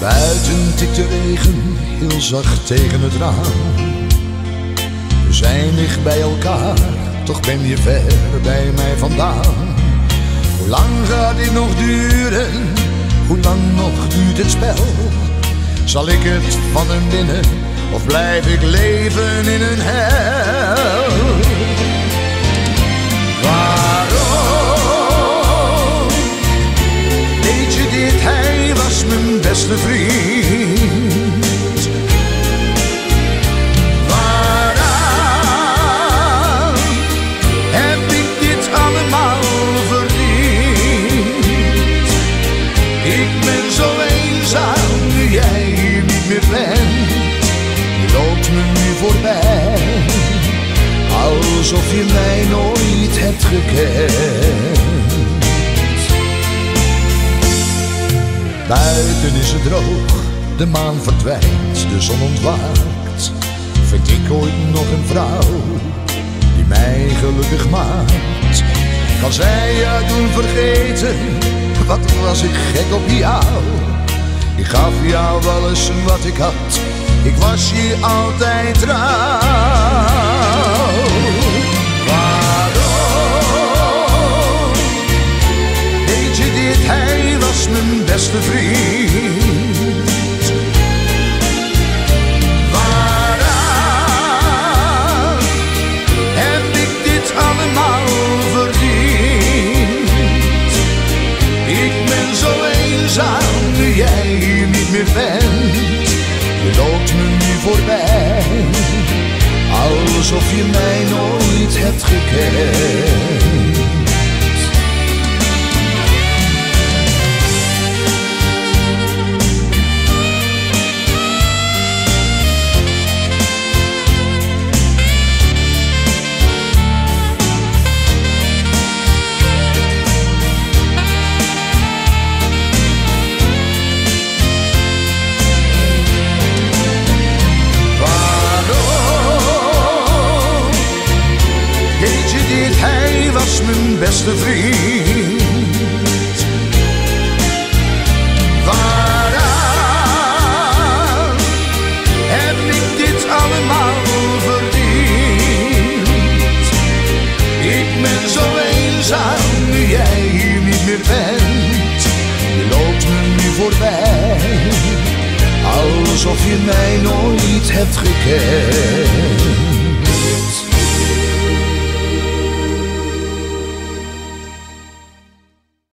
Buiten tikt de regen heel zacht tegen het raam. We zijn dicht bij elkaar, toch ben je ver bij mij vandaan. Hoe lang gaat dit nog duren? Hoe lang nog duurt het spel? Zal ik het van hem winnen of blijf ik leven in een hel? Beste. Waaraan heb ik dit allemaal verdiend? Ik ben zo eenzaam nu jij niet meer bent. Je loopt me nu voorbij, alsof je mij nooit hebt gekend. Buiten is het droog, de maan verdwijnt, de zon ontwaakt. Vind ik ooit nog een vrouw die mij gelukkig maakt? Kan zij je doen vergeten, wat was ik gek op jou? Ik gaf jou alles wat ik had, ik was je altijd trouw. Deed je dit? Hij was mijn beste vriend. Waaraan heb ik dit allemaal verdiend? Ik ben zo eenzaam nu jij hier niet meer bent. Je loopt me nu voorbij, alsof je mij nooit hebt gekend.